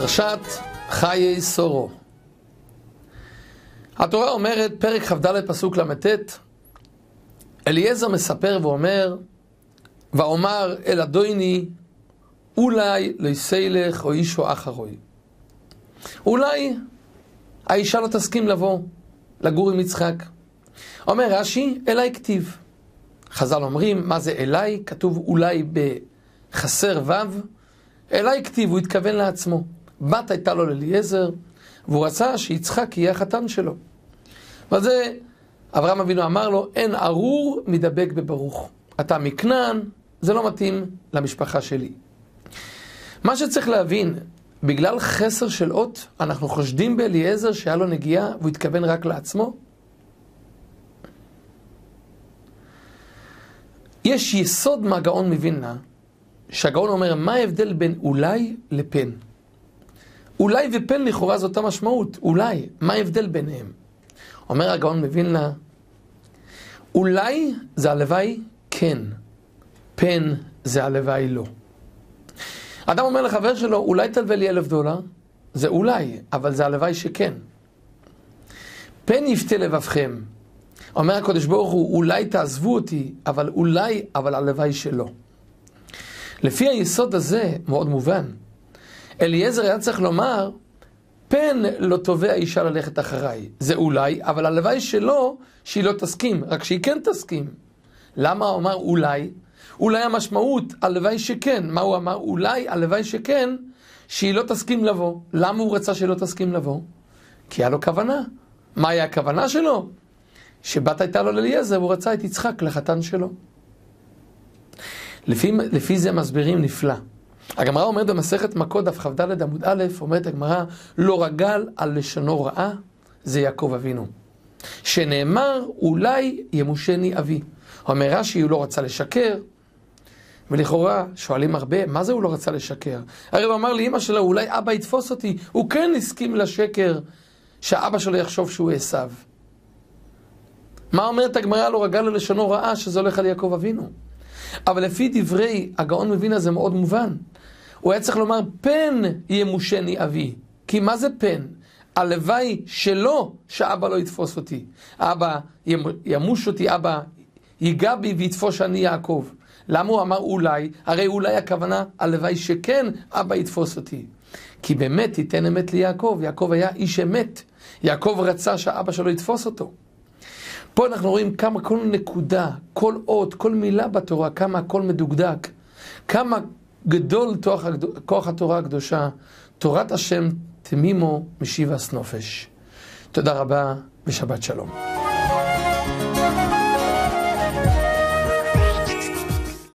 פרשת חיי סורו. התורה אומרת, פרק כ"ד פסוק ל"ט, אליעזר מספר ואומר, ואומר אל אדוני, אולי לא יסילך או אישו אחרוי. אולי האישה לא תסכים לבוא לגור עם יצחק. אומר רש"י, אליי כתיב. חז"ל אומרים, מה זה אליי? כתוב אולי בחסר ו', אליי כתיב, הוא התכוון לעצמו. בת הייתה לו לאליעזר, והוא רצה שיצחק יהיה החתן שלו. וזה, אברהם אבינו אמר לו, אין ארור מדבק בברוך. אתה מכנען, זה לא מתאים למשפחה שלי. מה שצריך להבין, בגלל חסר של אות, אנחנו חושדים באליעזר שהיה לו נגיעה והוא התכוון רק לעצמו? יש יסוד מהגאון מווילנה, שהגאון אומר, מה ההבדל בין אולי לפן? אולי ופן לכאורה זו אותה משמעות, אולי, מה ההבדל ביניהם? אומר הגאון מווילנה, אולי זה הלוואי כן, פן זה הלוואי לא. אדם אומר לחבר שלו, אולי תלווה לי אלף דולר? זה אולי, אבל זה הלוואי שכן. פן יפתה לבבכם. אומר הקדוש ברוך הוא, אולי תעזבו אותי, אבל אולי, אבל הלוואי שלא. לפי היסוד הזה, מאוד מובן, אליעזר היה צריך לומר, פן לא תובע אישה ללכת אחריי. זה אולי, אבל הלוואי שלא, שהיא לא תסכים, רק שהיא כן תסכים. למה הוא אמר אולי? אולי המשמעות, הלוואי שכן. מה הוא אמר? אולי, הלוואי שכן, שהיא לא תסכים לבוא. למה הוא רצה שהיא לא תסכים לבוא? כי היה לו כוונה. מה היה הכוונה שלו? שבת הייתה לו לאליעזר, והוא רצה את יצחק לחתן שלו. לפי, לפי זה מסבירים נפלא. הגמרא אומרת במסכת מכות, דף כ"ד עמוד א', אומרת הגמרא, לא רגל על לשונו רעה, זה יעקב אבינו. שנאמר, אולי ימושני אבי. אומר רש"י, הוא לא רצה לשקר, ולכאורה שואלים הרבה, מה זה הוא לא רצה לשקר? הרי הוא אמר לאמא שלו, אולי אבא יתפוס אותי. הוא כן הסכים לשקר, שאבא שלו יחשוב שהוא עשיו. מה אומרת הגמרא לא רגל ללשונו רעה, שזה הולך על יעקב אבינו? אבל לפי דברי הגאון מווילנה זה מאוד מובן. הוא היה צריך לומר, פן ימושני אבי. כי מה זה פן? הלוואי שלא שאבא לא יתפוס אותי. אבא ימוש אותי, אבא ייגע בי ויתפוס אני יעקב. למה הוא אמר אולי? הרי אולי הכוונה, הלוואי שכן אבא יתפוס אותי. כי באמת תיתן אמת ליעקב, יעקב היה איש אמת. יעקב רצה שאבא שלו יתפוס אותו. פה אנחנו רואים כמה כל נקודה, כל אות, כל מילה בתורה, כמה הכל מדוקדק. כמה גדול כוח התורה הקדושה, תורת השם תמימו משיבס נופש. תודה רבה ושבת שלום.